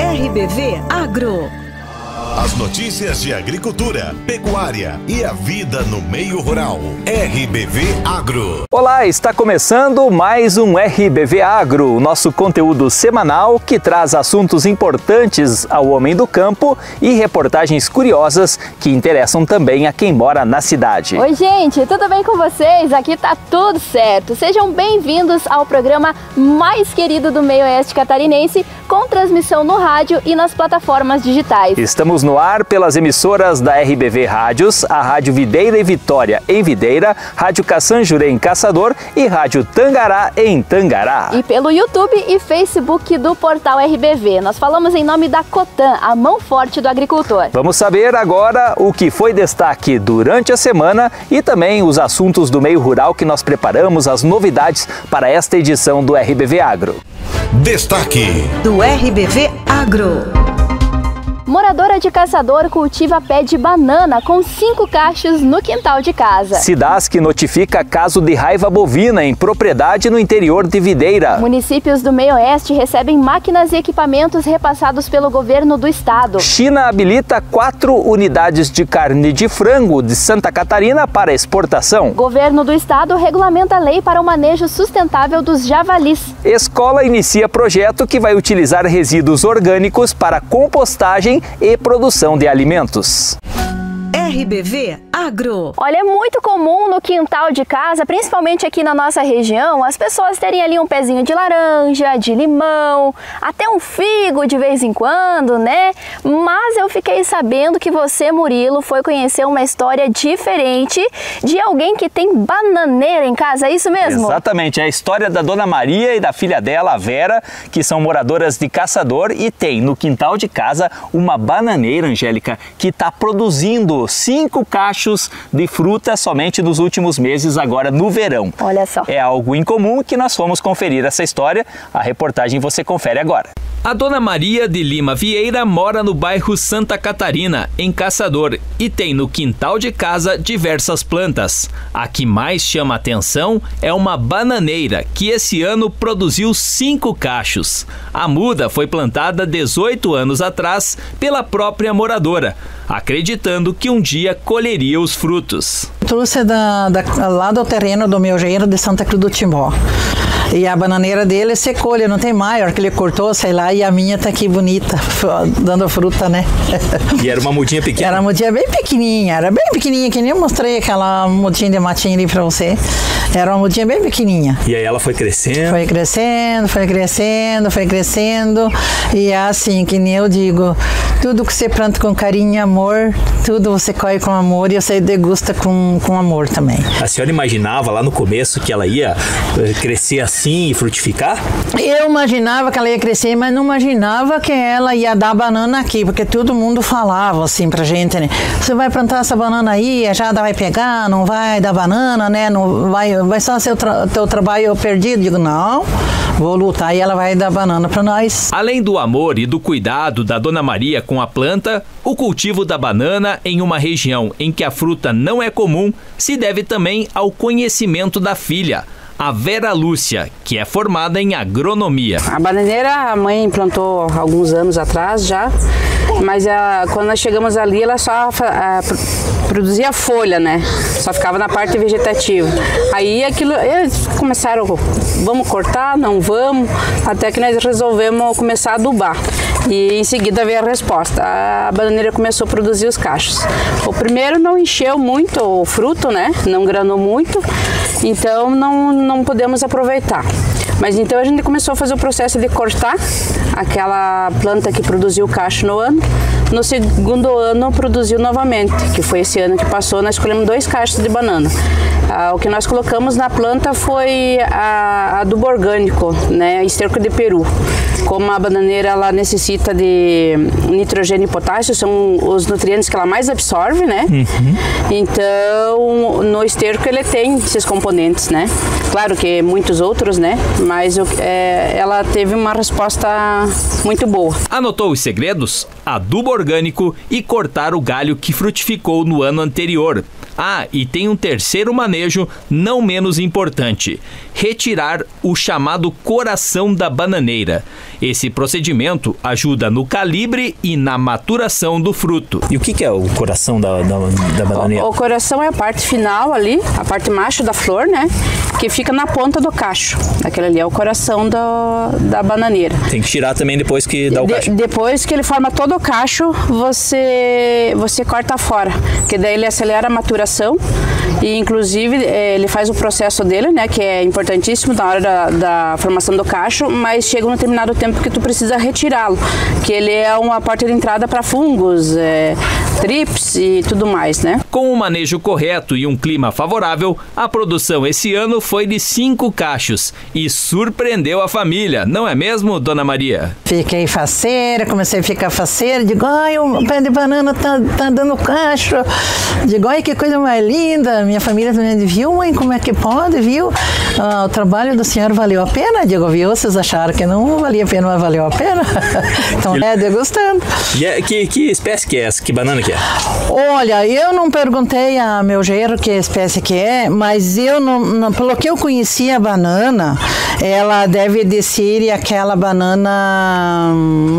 RBV Agro. As notícias de agricultura, pecuária e a vida no meio rural. RBV Agro. Olá, está começando mais um RBV Agro, nosso conteúdo semanal que traz assuntos importantes ao homem do campo e reportagens curiosas que interessam também a quem mora na cidade. Oi, gente, tudo bem com vocês? Aqui tá tudo certo. Sejam bem-vindos ao programa mais querido do meio oeste catarinense, com transmissão no rádio e nas plataformas digitais. Estamos no ar pelas emissoras da RBV Rádios, a Rádio Videira e Vitória em Videira, Rádio Caçanjurê em Caçador e Rádio Tangará em Tangará. E pelo YouTube e Facebook do portal RBV. Nós falamos em nome da Cotan, a mão forte do agricultor. Vamos saber agora o que foi destaque durante a semana e também os assuntos do meio rural que nós preparamos, as novidades para esta edição do RBV Agro. Destaque do RBV Agro. Moradora de Caçador cultiva pé de banana com cinco cachos no quintal de casa. Cidasc notifica caso de raiva bovina em propriedade no interior de Videira. Municípios do meio oeste recebem máquinas e equipamentos repassados pelo governo do estado. China habilita quatro unidades de carne de frango de Santa Catarina para exportação. Governo do estado regulamenta a lei para o manejo sustentável dos javalis. Escola inicia projeto que vai utilizar resíduos orgânicos para compostagem e produção de alimentos. RBV Agro. Olha, é muito comum no quintal de casa, principalmente aqui na nossa região, as pessoas terem ali um pezinho de laranja, de limão, até um figo de vez em quando, né? Mas eu fiquei sabendo que você, Murilo, foi conhecer uma história diferente de alguém que tem bananeira em casa, é isso mesmo? Exatamente, é a história da Dona Maria e da filha dela, a Vera, que são moradoras de Caçador e tem no quintal de casa uma bananeira, Angélica, que está produzindo cinco cachos de fruta somente nos últimos meses, agora no verão. Olha só. É algo incomum que nós fomos conferir essa história. A reportagem você confere agora. A dona Maria de Lima Vieira mora no bairro Santa Catarina, em Caçador, e tem no quintal de casa diversas plantas. A que mais chama atenção é uma bananeira, que esse ano produziu cinco cachos. A muda foi plantada 18 anos atrás pela própria moradora, acreditando que um dia colheria os frutos. Trouxe da, da, lá do terreno do meu engenheiro de Santa Cruz do Timbó. E a bananeira dele secou, ele não tem maior, que ele cortou, sei lá, e a minha tá aqui bonita, dando fruta, né? E era uma mudinha pequena? Era uma mudinha bem pequenininha, era bem pequenininha, que nem eu mostrei aquela mudinha de matinha ali pra você. Era uma mudinha bem pequenininha. E aí ela foi crescendo? Foi crescendo, foi crescendo, foi crescendo. E é assim, que nem eu digo, tudo que você planta com carinho e amor, tudo você colhe com amor e você degusta com, com amor também. A senhora imaginava lá no começo que ela ia crescer assim e frutificar? Eu imaginava que ela ia crescer, mas não imaginava que ela ia dar banana aqui, porque todo mundo falava assim pra gente, né? Você vai plantar essa banana aí, já vai pegar, não vai dar banana, né? Não vai, vai só ser o tra teu trabalho perdido. Digo, não, vou lutar e ela vai dar banana para nós. Além do amor e do cuidado da Dona Maria com a planta, o cultivo da banana em uma região em que a fruta não é comum se deve também ao conhecimento da filha a Vera Lúcia, que é formada em agronomia. A bananeira a mãe plantou alguns anos atrás já, mas ela, quando nós chegamos ali ela só produzia folha, né? Só ficava na parte vegetativa. Aí aquilo, eles começaram, vamos cortar, não vamos, até que nós resolvemos começar a adubar. E em seguida veio a resposta. A bananeira começou a produzir os cachos. O primeiro não encheu muito o fruto, né? Não granou muito, então não, não podemos aproveitar. Mas então a gente começou a fazer o processo de cortar aquela planta que produziu cacho no ano. No segundo ano produziu novamente, que foi esse ano que passou, nós escolhemos dois cachos de banana. Ah, o que nós colocamos na planta foi a, adubo orgânico, né, esterco de peru. Como a bananeira ela necessita de nitrogênio e potássio, são os nutrientes que ela mais absorve, né? Uhum. Então, no esterco ele tem esses componentes, né? Claro que muitos outros, né? mas eu, é, ela teve uma resposta muito boa. Anotou os segredos? Adubo orgânico e cortar o galho que frutificou no ano anterior. Ah, e tem um terceiro manejo não menos importante: retirar o chamado coração da bananeira. Esse procedimento ajuda no calibre e na maturação do fruto. E o que, é o coração da, da, da bananeira? O, o, coração é a parte final ali, a parte macho da flor, né? Que fica na ponta do cacho. Aquele ali é o coração do, da bananeira. Tem que tirar também depois que dá o de, cacho. Depois que ele forma todo o cacho, você, você corta fora. Que daí ele acelera a maturação e inclusive eh, ele faz o processo dele, né, que é importantíssimo na hora da, da formação do cacho, mas chega um determinado tempo que tu precisa retirá-lo, que ele é uma porta de entrada para fungos, é, trips e tudo mais, né? Com o manejo correto e um clima favorável, a produção esse ano foi de cinco cachos e surpreendeu a família, não é mesmo, Dona Maria? Fiquei faceira, comecei a ficar faceira, digo, ai, o pé de banana tá, tá dando cacho, digo, ai, que coisa mais linda, minha família também viu, mãe, como é que pode, viu? Ah, o trabalho do senhor valeu a pena, digo, viu? Vocês acharam que não valia a pena, mas valeu a pena? então, é, degustando. E é, que, que espécie que é essa? Que banana que é? Olha, eu não perguntei a meu genro que espécie que é, mas eu não, não, pelo que eu conhecia a banana, ela deve descer aquela banana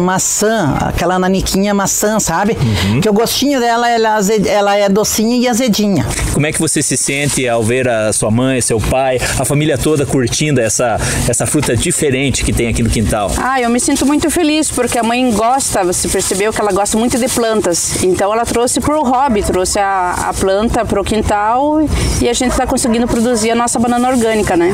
maçã, aquela naniquinha maçã, sabe? Uhum. Que o gostinho dela ela, ela é docinha e azedinha. Como é que você se sente ao ver a sua mãe, seu pai, a família toda curtindo essa, essa fruta diferente que tem aqui no quintal? Ah, eu me sinto muito feliz porque a mãe gosta, você percebeu que ela gosta muito de plantas. Então ela trouxe para o hobby, trouxe a, a planta para o quintal e a gente está conseguindo produzir a nossa banana orgânica, né?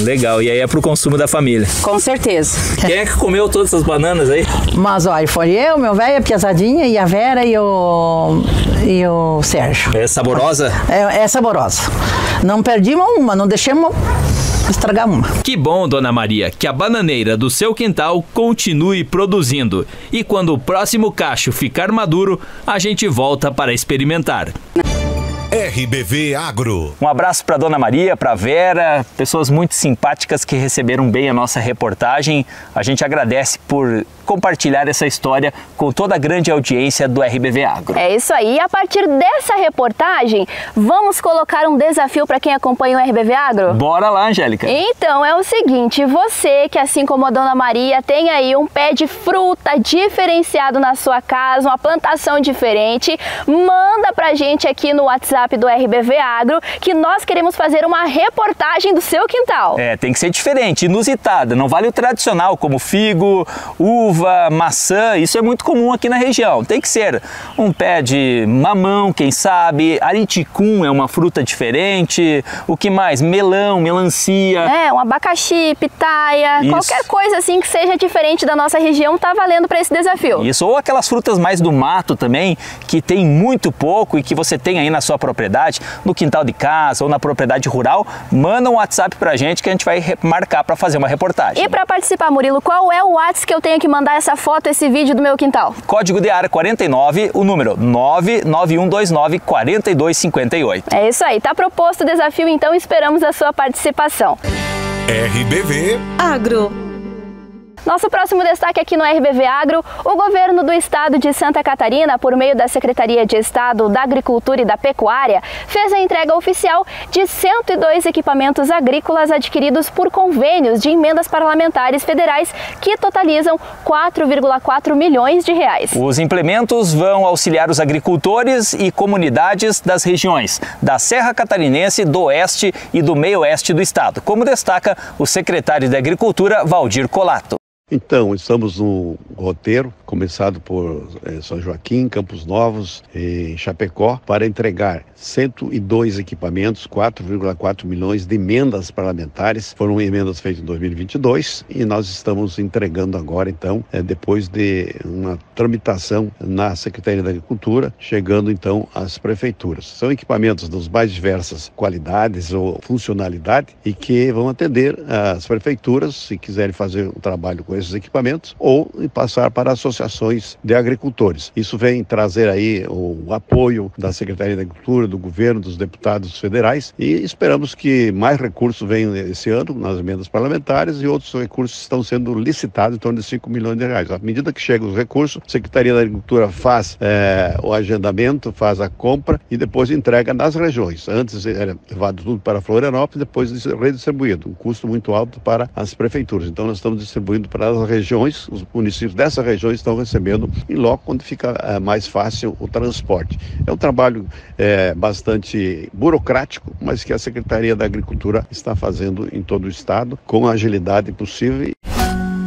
Legal, e aí é pro consumo da família. Com certeza. Quem é que comeu todas as bananas aí? Mas olha, foi eu, meu velho, a Piazadinha e a Vera e o, e o Sérgio. É saborosa? É, é saborosa. Não perdimos uma, não deixemos estragar uma. Que bom, dona Maria, que a bananeira do seu quintal continue produzindo. E quando o próximo cacho ficar maduro, a gente volta para experimentar. RBV Agro. Um abraço para Dona Maria, para Vera, pessoas muito simpáticas que receberam bem a nossa reportagem. A gente agradece por compartilhar essa história com toda a grande audiência do RBV Agro. É isso aí. E a partir dessa reportagem, vamos colocar um desafio para quem acompanha o RBV Agro? Bora lá, Angélica. Então, é o seguinte, você que assim como a Dona Maria tem aí um pé de fruta diferenciado na sua casa, uma plantação diferente, manda pra gente aqui no WhatsApp do RBV Agro que nós queremos fazer uma reportagem do seu quintal. É, tem que ser diferente, inusitada, não vale o tradicional como figo, uva, uva, maçã, isso é muito comum aqui na região. Tem que ser um pé de mamão, quem sabe, ariticum é uma fruta diferente, o que mais? Melão, melancia. É, um abacaxi, pitaia, isso. qualquer coisa assim que seja diferente da nossa região tá valendo para esse desafio. Isso, ou aquelas frutas mais do mato também, que tem muito pouco e que você tem aí na sua propriedade, no quintal de casa ou na propriedade rural, manda um WhatsApp pra gente que a gente vai marcar para fazer uma reportagem. E para participar, Murilo, qual é o WhatsApp que eu tenho que mandar mandar essa foto, esse vídeo do meu quintal? Código de área 49, o número 99129 4258. É isso aí, tá proposto o desafio, então esperamos a sua participação. RBV Agro nosso próximo destaque aqui no RBV Agro, o governo do estado de Santa Catarina, por meio da Secretaria de Estado da Agricultura e da Pecuária, fez a entrega oficial de 102 equipamentos agrícolas adquiridos por convênios de emendas parlamentares federais que totalizam 4,4 milhões de reais. Os implementos vão auxiliar os agricultores e comunidades das regiões da Serra Catarinense, do Oeste e do Meio-Oeste do estado, como destaca o secretário de Agricultura, Valdir Colato. Então, estamos no roteiro, começado por é, São Joaquim, Campos Novos e Chapecó, para entregar 102 equipamentos, 4,4 milhões de emendas parlamentares. Foram emendas feitas em 2022 e nós estamos entregando agora, então, é, depois de uma tramitação na Secretaria da Agricultura, chegando então às prefeituras. São equipamentos das mais diversas qualidades ou funcionalidade e que vão atender as prefeituras, se quiserem fazer um trabalho com esses equipamentos ou passar para a sociedade associações de agricultores. Isso vem trazer aí o apoio da Secretaria da Agricultura, do governo, dos deputados federais e esperamos que mais recursos venham esse ano nas emendas parlamentares e outros recursos estão sendo licitados em torno de 5 milhões de reais. À medida que chegam os recursos, a Secretaria da Agricultura faz é, o agendamento, faz a compra e depois entrega nas regiões. Antes era levado tudo para Florianópolis, depois redistribuído. Um custo muito alto para as prefeituras. Então nós estamos distribuindo para as regiões, os municípios dessas regiões estão recebendo em loco, onde fica é, mais fácil o transporte. É um trabalho é, bastante burocrático, mas que a Secretaria da Agricultura está fazendo em todo o estado com a agilidade possível.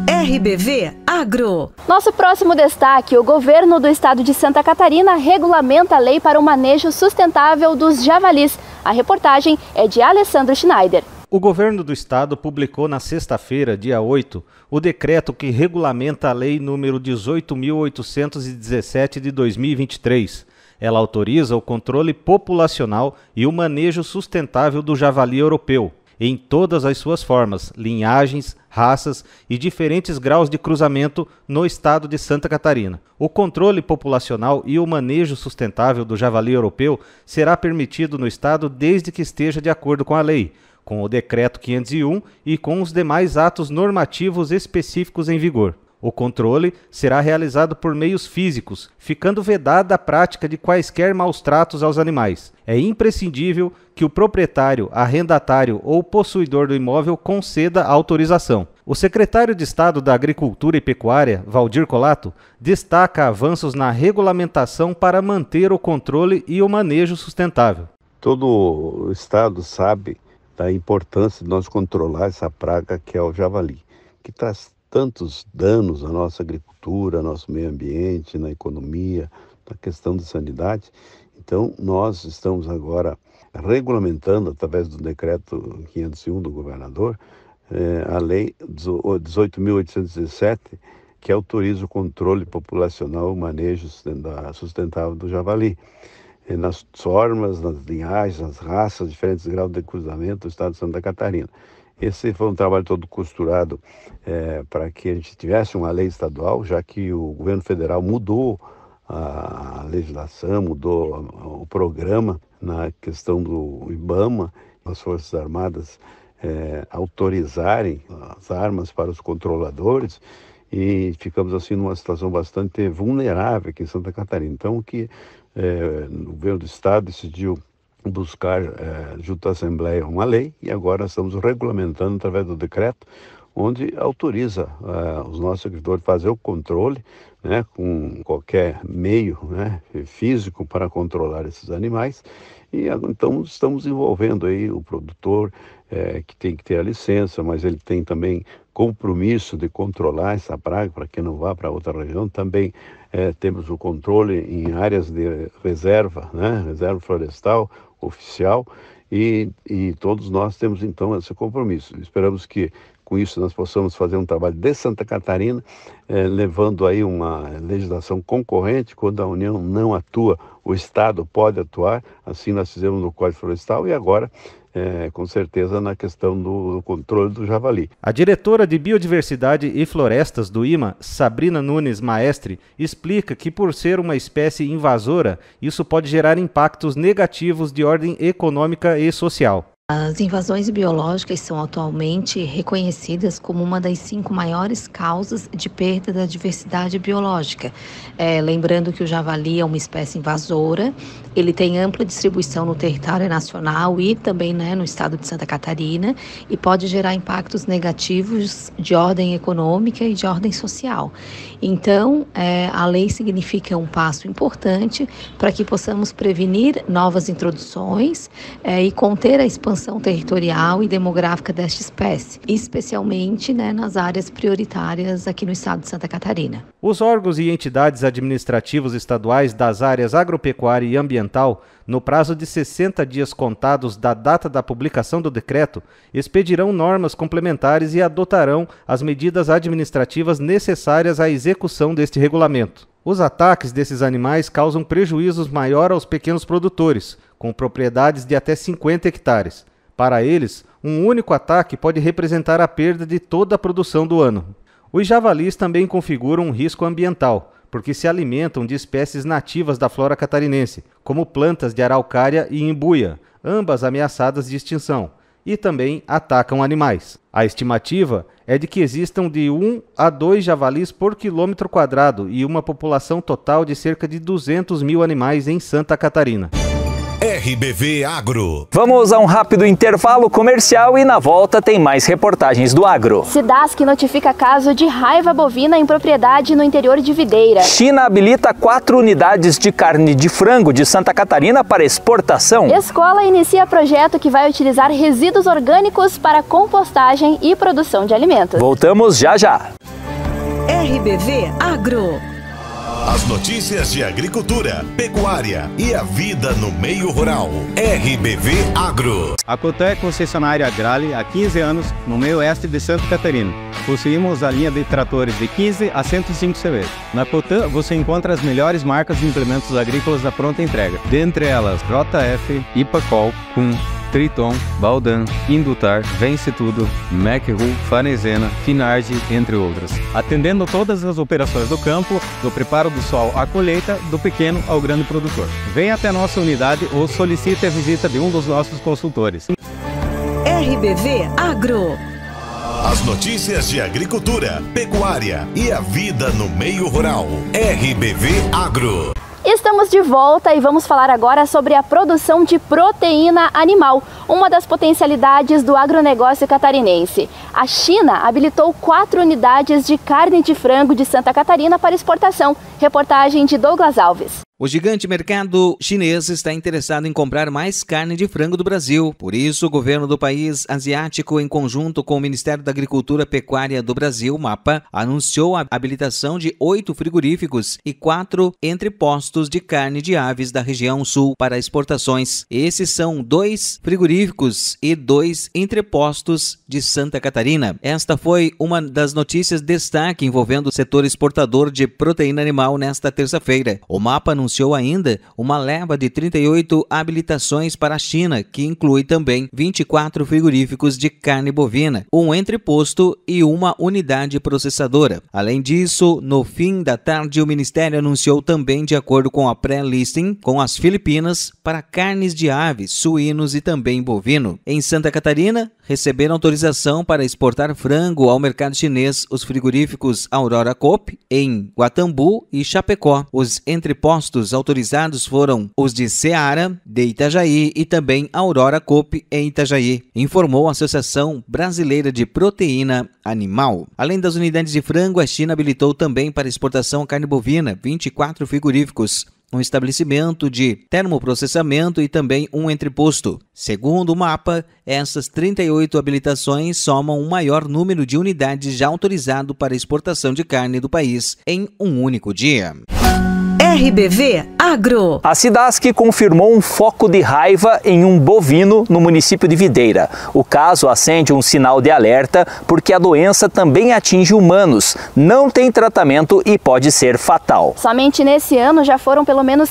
RBV Agro. Nosso próximo destaque: o governo do estado de Santa Catarina regulamenta a lei para o manejo sustentável dos javalis. A reportagem é de Alessandro Schneider. O governo do estado publicou na sexta-feira, dia 8, o decreto que regulamenta a lei número 18817 de 2023. Ela autoriza o controle populacional e o manejo sustentável do javali europeu, em todas as suas formas, linhagens, raças e diferentes graus de cruzamento no estado de Santa Catarina. O controle populacional e o manejo sustentável do javali europeu será permitido no estado desde que esteja de acordo com a lei, com o Decreto 501 e com os demais atos normativos específicos em vigor. O controle será realizado por meios físicos, ficando vedada a prática de quaisquer maus tratos aos animais. É imprescindível que o proprietário, arrendatário ou possuidor do imóvel conceda a autorização. O secretário de Estado da Agricultura e Pecuária, Valdir Colato, destaca avanços na regulamentação para manter o controle e o manejo sustentável. Todo o Estado sabe da importância de nós controlar essa praga que é o javali, que traz tantos danos à nossa agricultura, ao nosso meio ambiente, na economia, na questão de sanidade. Então, nós estamos agora regulamentando, através do decreto 501 do governador, eh, a lei 18.817, que autoriza o controle populacional o manejo sustentável do javali. Nas formas, nas linhagens, nas raças, diferentes graus de cruzamento do estado de Santa Catarina. Esse foi um trabalho todo costurado é, para que a gente tivesse uma lei estadual, já que o governo federal mudou a legislação, mudou o programa na questão do IBAMA, as Forças Armadas é, autorizarem as armas para os controladores e ficamos assim numa situação bastante vulnerável aqui em Santa Catarina. Então, que é, o governo do estado decidiu buscar é, junto à Assembleia uma lei e agora estamos regulamentando através do decreto onde autoriza é, os nossos agricultores fazer o controle né, com qualquer meio né, físico para controlar esses animais e então estamos envolvendo aí o produtor é, que tem que ter a licença, mas ele tem também compromisso de controlar essa praga para que não vá para outra região. Também é, temos o controle em áreas de reserva, né, reserva florestal, oficial e, e todos nós temos então esse compromisso. Esperamos que com isso nós possamos fazer um trabalho de Santa Catarina, eh, levando aí uma legislação concorrente, quando a União não atua, o Estado pode atuar, assim nós fizemos no Código Florestal e agora é, com certeza na questão do, do, controle do javali. A diretora de Biodiversidade e Florestas do IMA, Sabrina Nunes Maestre, explica que por ser uma espécie invasora, isso pode gerar impactos negativos de ordem econômica e social. As invasões biológicas são atualmente reconhecidas como uma das cinco maiores causas de perda da diversidade biológica. É, lembrando que o javali é uma espécie invasora, ele tem ampla distribuição no território nacional e também né, no estado de Santa Catarina e pode gerar impactos negativos de ordem econômica e de ordem social. Então, é, a lei significa um passo importante para que possamos prevenir novas introduções é, e conter a expansão expansão territorial e demográfica desta espécie, especialmente né, nas áreas prioritárias aqui no estado de Santa Catarina. Os órgãos e entidades administrativos estaduais das áreas agropecuária e ambiental, no prazo de 60 dias contados da data da publicação do decreto, expedirão normas complementares e adotarão as medidas administrativas necessárias à execução deste regulamento. Os ataques desses animais causam prejuízos maior aos pequenos produtores, com propriedades de até 50 hectares. Para eles, um único ataque pode representar a perda de toda a produção do ano. Os javalis também configuram um risco ambiental, porque se alimentam de espécies nativas da flora catarinense, como plantas de araucária e imbuia, ambas ameaçadas de extinção, e também atacam animais. A estimativa é de que existam de 1 a 2 javalis por quilômetro quadrado e uma população total de cerca de 200 mil animais em Santa Catarina. RBV Agro. Vamos a um rápido intervalo comercial e na volta tem mais reportagens do agro. Cidasc notifica caso de raiva bovina em propriedade no interior de Videira. China habilita quatro unidades de carne de frango de Santa Catarina para exportação. Escola inicia projeto que vai utilizar resíduos orgânicos para compostagem e produção de alimentos. Voltamos já já. RBV Agro. As notícias de agricultura, pecuária e a vida no meio rural. RBV Agro. A Cotan é concessionária Agrale há 15 anos no meio oeste de Santa Catarina. Possuímos a linha de tratores de 15 a 105 CV. Na Cotan você encontra as melhores marcas de implementos agrícolas da pronta entrega. Dentre elas, JF, Ipacol, Kuhn, Triton, Baldan, Indutar, Vence Tudo, MacRu, Farnesena, Finardi, entre outras. Atendendo todas as operações do campo, do preparo do sol à colheita, do pequeno ao grande produtor. Venha até nossa unidade ou solicite a visita de um dos nossos consultores. RBV Agro. As notícias de agricultura, pecuária e a vida no meio rural. RBV Agro. Estamos de volta e vamos falar agora sobre a produção de proteína animal, uma das potencialidades do agronegócio catarinense. A China habilitou quatro unidades de carne de frango de Santa Catarina para exportação. Reportagem de Douglas Alves. O gigante mercado chinês está interessado em comprar mais carne de frango do Brasil. Por isso, o governo do país asiático, em conjunto com o Ministério da Agricultura Pecuária do Brasil, MAPA, anunciou a habilitação de oito frigoríficos e quatro entrepostos de carne de aves da região sul para exportações. Esses são dois frigoríficos e dois entrepostos de Santa Catarina. Esta foi uma das notícias de destaque envolvendo o setor exportador de proteína animal nesta terça-feira. O MAPA anunciou anunciou ainda uma leva de 38 habilitações para a China, que inclui também 24 frigoríficos de carne bovina, um entreposto e uma unidade processadora. Além disso, no fim da tarde, o Ministério anunciou também, de acordo com a pré-listing, com as Filipinas para carnes de aves, suínos e também bovino. Em Santa Catarina, receberam autorização para exportar frango ao mercado chinês os frigoríficos Aurora Coop em Guatambu e Chapecó. Os entrepostos autorizados foram os de Seara, de Itajaí e também Aurora Coop em Itajaí, informou a Associação Brasileira de Proteína Animal. Além das unidades de frango, a China habilitou também para exportação carne bovina 24 frigoríficos um estabelecimento de termoprocessamento e também um entreposto. Segundo o mapa, essas 38 habilitações somam um maior número de unidades já autorizado para exportação de carne do país em um único dia. RBV Agro. A Cidasc confirmou um foco de raiva em um bovino no município de Videira. O caso acende um sinal de alerta porque a doença também atinge humanos, não tem tratamento e pode ser fatal. Somente nesse ano já foram pelo menos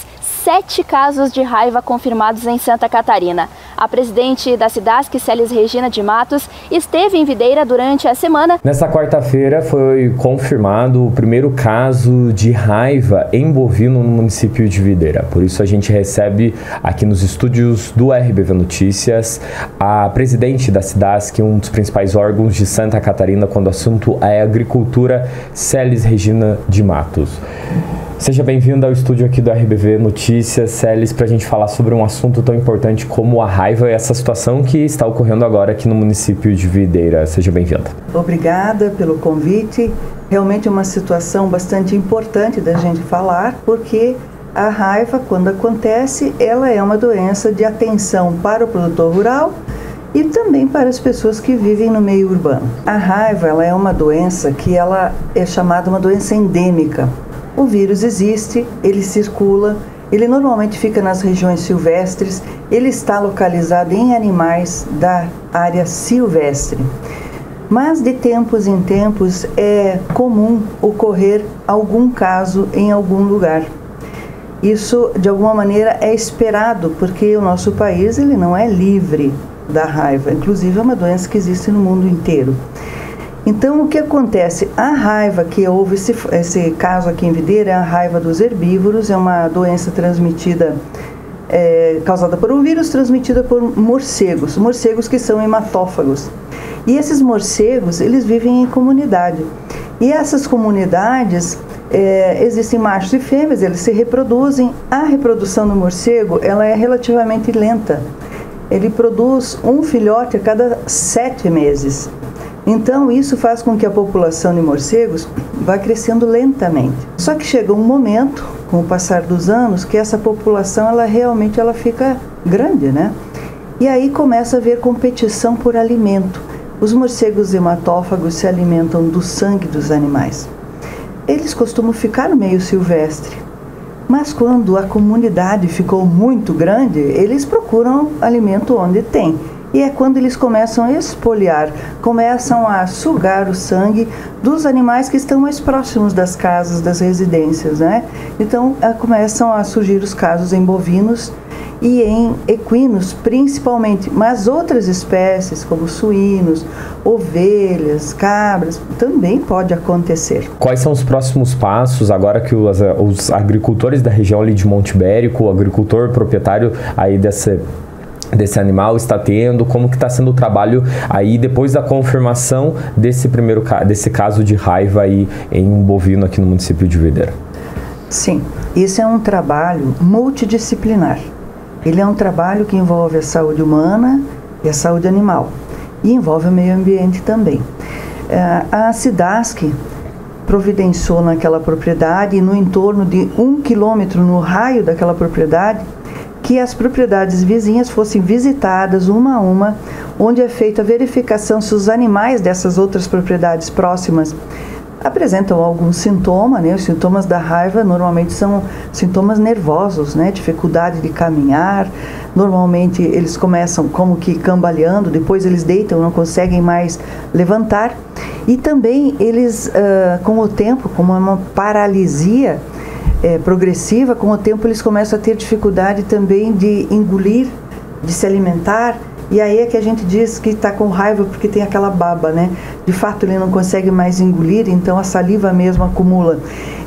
sete casos de raiva confirmados em Santa Catarina. A presidente da Cidasc, Celis Regina de Matos, esteve em Videira durante a semana. Nesta quarta-feira foi confirmado o primeiro caso de raiva em bovino no município de Videira. Por isso a gente recebe aqui nos estúdios do RBV Notícias a presidente da Cidasc, um dos principais órgãos de Santa Catarina quando o assunto é agricultura, Celis Regina de Matos. Seja bem-vindo ao estúdio aqui do RBV Notícias, Celis, para a gente falar sobre um assunto tão importante como a raiva e essa situação que está ocorrendo agora aqui no município de Videira. Seja bem-vinda. Obrigada pelo convite. Realmente é uma situação bastante importante da gente falar, porque a raiva, quando acontece, ela é uma doença de atenção para o produtor rural e também para as pessoas que vivem no meio urbano. A raiva, ela é uma doença que ela é chamada uma doença endêmica o vírus existe, ele circula, ele normalmente fica nas regiões silvestres, ele está localizado em animais da área silvestre. Mas de tempos em tempos é comum ocorrer algum caso em algum lugar. Isso de alguma maneira é esperado, porque o nosso país ele não é livre da raiva, inclusive é uma doença que existe no mundo inteiro. Então, o que acontece? A raiva que houve, esse, esse caso aqui em Videira, é a raiva dos herbívoros, é uma doença transmitida, é, causada por um vírus, transmitida por morcegos, morcegos que são hematófagos. E esses morcegos, eles vivem em comunidade. E essas comunidades, é, existem machos e fêmeas, eles se reproduzem. A reprodução do morcego, ela é relativamente lenta. Ele produz um filhote a cada sete meses. Então, isso faz com que a população de morcegos vá crescendo lentamente. Só que chega um momento, com o passar dos anos, que essa população ela realmente ela fica grande, né? E aí começa a haver competição por alimento. Os morcegos hematófagos se alimentam do sangue dos animais. Eles costumam ficar no meio silvestre, mas quando a comunidade ficou muito grande, eles procuram alimento onde tem. E é quando eles começam a espoliar, começam a sugar o sangue dos animais que estão mais próximos das casas, das residências, né? Então começam a surgir os casos em bovinos e em equinos principalmente, mas outras espécies como suínos, ovelhas, cabras, também pode acontecer. Quais são os próximos passos agora que os, agricultores da região ali de Monte Bérico, o agricultor proprietário aí dessa desse animal está tendo, como que está sendo o trabalho aí depois da confirmação desse primeiro desse caso de raiva aí em um bovino aqui no município de Videira? Sim, esse é um trabalho multidisciplinar. Ele é um trabalho que envolve a saúde humana e a saúde animal e envolve o meio ambiente também. É, a Cidasc providenciou naquela propriedade e no entorno de um quilômetro no raio daquela propriedade que as propriedades vizinhas fossem visitadas uma a uma, onde é feita a verificação se os animais dessas outras propriedades próximas apresentam algum sintoma, né? Os sintomas da raiva normalmente são sintomas nervosos, né? Dificuldade de caminhar. Normalmente eles começam como que cambaleando, depois eles deitam, não conseguem mais levantar. E também eles, uh, com o tempo, como uma paralisia, é, progressiva, com o tempo eles começam a ter dificuldade também de engolir, de se alimentar. E aí é que a gente diz que está com raiva porque tem aquela baba, né? De fato ele não consegue mais engolir, então a saliva mesmo acumula.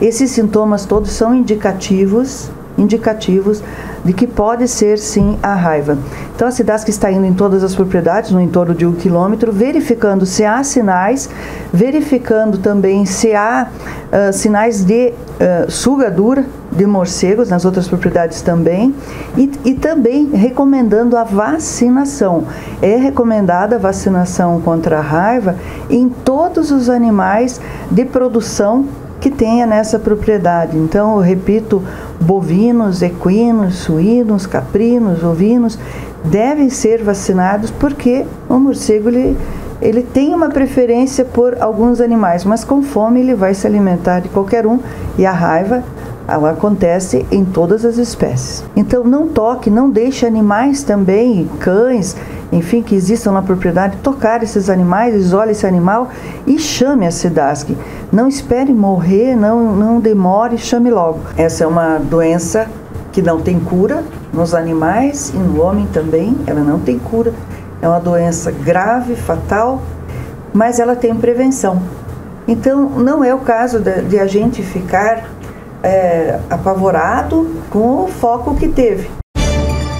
Esses sintomas todos são indicativos indicativos de que pode ser sim a raiva. Então a Cidasc está indo em todas as propriedades, no entorno de um quilômetro, verificando se há sinais, verificando também se há uh, sinais de uh, sugadura de morcegos nas outras propriedades também e, e também recomendando a vacinação. É recomendada a vacinação contra a raiva em todos os animais de produção que tenha nessa propriedade. Então, eu repito, bovinos, equinos, suínos, caprinos, ovinos devem ser vacinados porque o morcego ele, ele tem uma preferência por alguns animais, mas com fome ele vai se alimentar de qualquer um e a raiva ela acontece em todas as espécies. Então não toque, não deixe animais também, cães, enfim, que existam na propriedade, tocar esses animais, isole esse animal e chame a SIDASC. Não espere morrer, não, não demore, chame logo. Essa é uma doença que não tem cura nos animais e no homem também, ela não tem cura. É uma doença grave, fatal, mas ela tem prevenção. Então, não é o caso de, de a gente ficar é, apavorado com o foco que teve.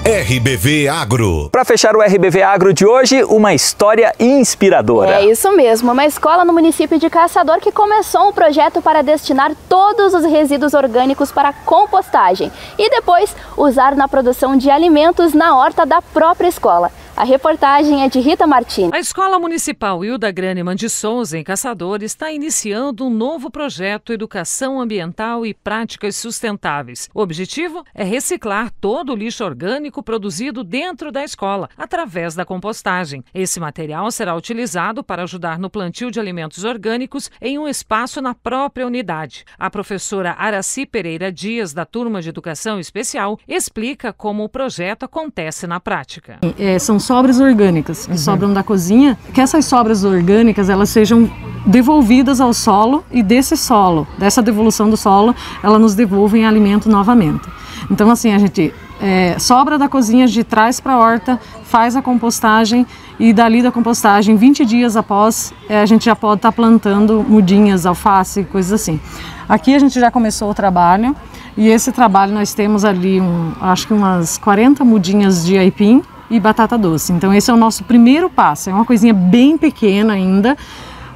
RBV Agro. Para fechar o RBV Agro de hoje, uma história inspiradora. É isso mesmo, uma escola no município de Caçador que começou um projeto para destinar todos os resíduos orgânicos para compostagem e depois usar na produção de alimentos na horta da própria escola. A reportagem é de Rita Martins. A Escola Municipal Hilda Graneman de Souza, em Caçador, está iniciando um novo projeto Educação Ambiental e Práticas Sustentáveis. O objetivo é reciclar todo o lixo orgânico produzido dentro da escola, através da compostagem. Esse material será utilizado para ajudar no plantio de alimentos orgânicos em um espaço na própria unidade. A professora Araci Pereira Dias, da turma de Educação Especial, explica como o projeto acontece na prática. É, são sobras orgânicas que uhum. sobram da cozinha, que essas sobras orgânicas elas sejam devolvidas ao solo e desse solo, dessa devolução do solo, ela nos devolve em alimento novamente. Então assim a gente é, sobra da cozinha de trás para a horta, faz a compostagem e dali da compostagem, 20 dias após, é, a gente já pode estar tá plantando mudinhas, alface, coisas assim. Aqui a gente já começou o trabalho e esse trabalho nós temos ali, um, acho que umas 40 mudinhas de aipim e batata doce. Então esse é o nosso primeiro passo, é uma coisinha bem pequena ainda,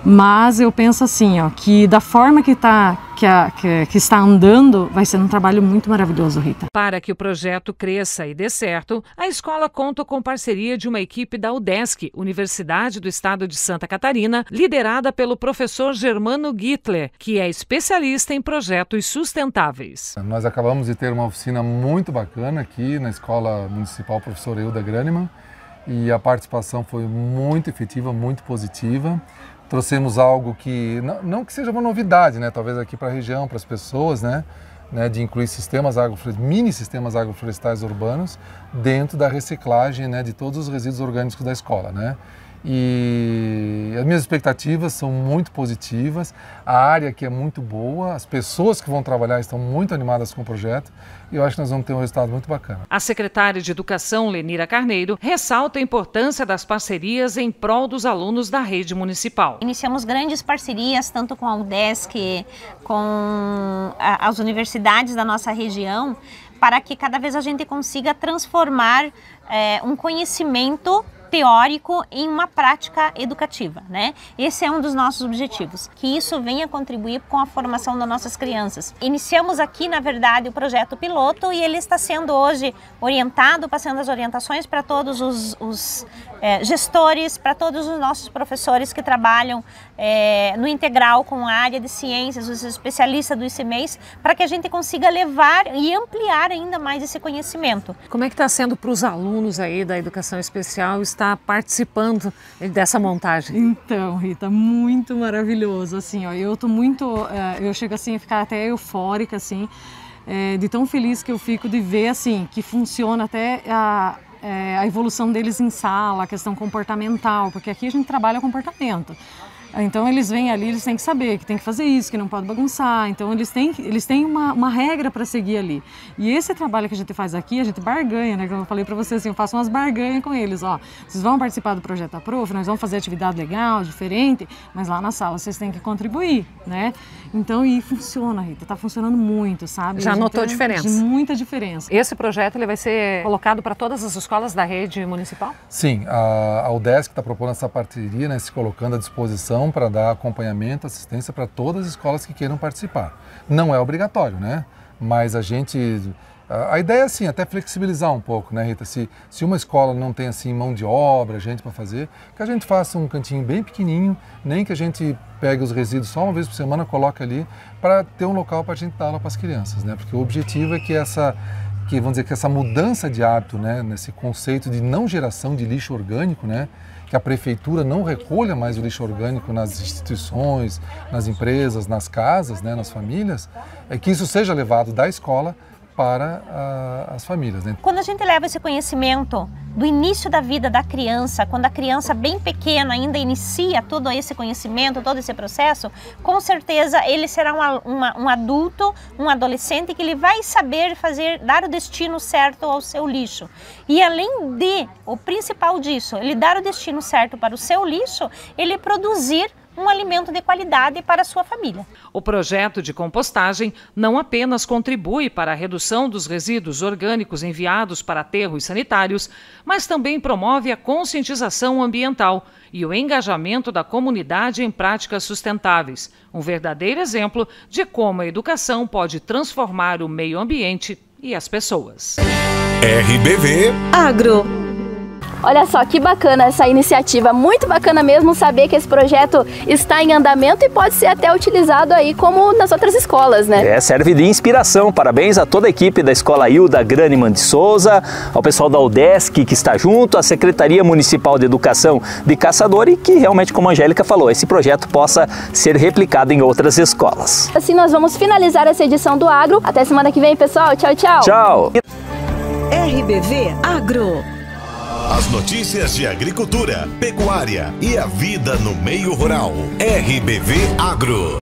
mas eu penso assim, ó, que da forma que, tá, que, a, que, que, está andando, vai ser um trabalho muito maravilhoso, Rita. Para que o projeto cresça e dê certo, a escola conta com parceria de uma equipe da UDESC, Universidade do Estado de Santa Catarina, liderada pelo professor Germano Gittler, que é especialista em projetos sustentáveis. Nós acabamos de ter uma oficina muito bacana aqui na Escola Municipal Professor Euda Graneman e a participação foi muito efetiva, muito positiva trouxemos algo que não, não, que seja uma novidade, né? Talvez aqui para a região, para as pessoas, né? né? De incluir sistemas agroflorestais, mini sistemas agroflorestais urbanos dentro da reciclagem, né? De todos os resíduos orgânicos da escola, né? E as minhas expectativas são muito positivas, a área aqui é muito boa, as pessoas que vão trabalhar estão muito animadas com o projeto e eu acho que nós vamos ter um resultado muito bacana. A secretária de Educação, Lenira Carneiro, ressalta a importância das parcerias em prol dos alunos da rede municipal. Iniciamos grandes parcerias, tanto com a UDESC, com as universidades da nossa região, para que cada vez a gente consiga transformar é, um conhecimento teórico em uma prática educativa, né? Esse é um dos nossos objetivos, que isso venha contribuir com a formação das nossas crianças. Iniciamos aqui, na verdade, o projeto piloto e ele está sendo hoje orientado, passando as orientações para todos os, os é, gestores, para todos os nossos professores que trabalham é, no integral com a área de ciências, os especialistas do ICMEIS, para que a gente consiga levar e ampliar ainda mais esse conhecimento. Como é que está sendo para os alunos aí da educação especial estar participando dessa montagem? Então, Rita, muito maravilhoso, assim, ó, eu estou muito, é, eu chego assim a ficar até eufórica, assim, é, de tão feliz que eu fico de ver, assim, que funciona até a, é, a evolução deles em sala, a questão comportamental, porque aqui a gente trabalha comportamento. Então eles vêm ali, eles têm que saber que tem que fazer isso, que não pode bagunçar. Então eles têm, eles têm uma, uma regra para seguir ali. E esse trabalho que a gente faz aqui, a gente barganha, né? Como eu falei para vocês, assim, eu faço umas barganhas com eles. Ó, vocês vão participar do projeto Aprof, nós vamos fazer atividade legal, diferente, mas lá na sala vocês têm que contribuir, né? Então e funciona, Rita, tá funcionando muito, sabe? Já notou a diferença? Muita diferença. Esse projeto ele vai ser colocado para todas as escolas da rede municipal? Sim, a, a UDESC está propondo essa parceria, né, se colocando à disposição para dar acompanhamento, assistência para todas as escolas que queiram participar. Não é obrigatório, né? Mas a gente a ideia é assim, até flexibilizar um pouco, né, Rita? Se, se uma escola não tem assim mão de obra, gente para fazer, que a gente faça um cantinho bem pequenininho, nem que a gente pegue os resíduos só uma vez por semana, coloque ali, para ter um local para a gente dar aula para as crianças, né? Porque o objetivo é que essa, que vamos dizer que essa mudança de hábito, né, nesse conceito de não geração de lixo orgânico, né, que a prefeitura não recolha mais o lixo orgânico nas instituições, nas empresas, nas casas, né, nas famílias, é que isso seja levado da escola para a, as famílias. Né? Quando a gente leva esse conhecimento do início da vida da criança, quando a criança bem pequena ainda inicia todo esse conhecimento, todo esse processo, com certeza ele será uma, uma, um adulto, um adolescente que ele vai saber fazer, dar o destino certo ao seu lixo. E além de, o principal disso, ele dar o destino certo para o seu lixo, ele produzir um alimento de qualidade para a sua família. O projeto de compostagem não apenas contribui para a redução dos resíduos orgânicos enviados para aterros sanitários, mas também promove a conscientização ambiental e o engajamento da comunidade em práticas sustentáveis. Um verdadeiro exemplo de como a educação pode transformar o meio ambiente e as pessoas. RBV Agro Olha só que bacana essa iniciativa, muito bacana mesmo saber que esse projeto está em andamento e pode ser até utilizado aí como nas outras escolas, né? É, serve de inspiração. Parabéns a toda a equipe da Escola Hilda Graneman de Souza, ao pessoal da UDESC que está junto, à Secretaria Municipal de Educação de Caçador e que realmente, como a Angélica falou, esse projeto possa ser replicado em outras escolas. Assim nós vamos finalizar essa edição do Agro. Até semana que vem, pessoal. Tchau, tchau. Tchau. RBV Agro. As notícias de agricultura, pecuária e a vida no meio rural. RBV Agro.